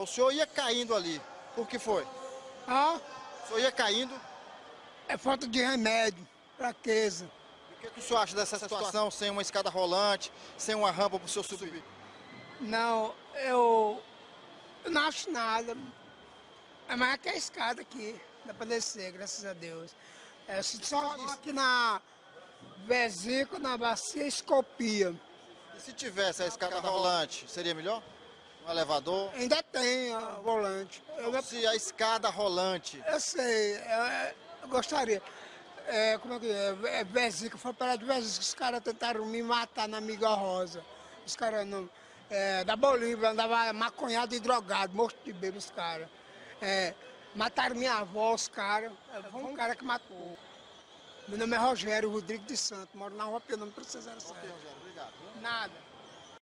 O senhor ia caindo ali. Por que foi? Ah, O senhor ia caindo. é falta de remédio, fraqueza. O que, que o senhor acha dessa situação sem uma escada rolante, sem uma rampa para o senhor subir? Não, eu, eu não acho nada. É mais que a escada aqui, dá pra descer, graças a Deus. É, se só aqui na vesícula, na bacia, escopia. E se tivesse a escada rolante, seria melhor? Um elevador? Ainda tem a volante. Eu, Se a escada rolante, eu sei, eu, eu gostaria. É, como é que é? É vesícula, foi parar de vesícula, os caras tentaram me matar na Miga Rosa. Os caras não. É, da Bolívia, andava maconhado e drogado, morto de bebo os caras. É, mataram minha avó, os caras. É, Foi um cara que matou. Meu nome é Rogério Rodrigues de Santos, moro na rua Pelo, não precisa obrigado. Nada.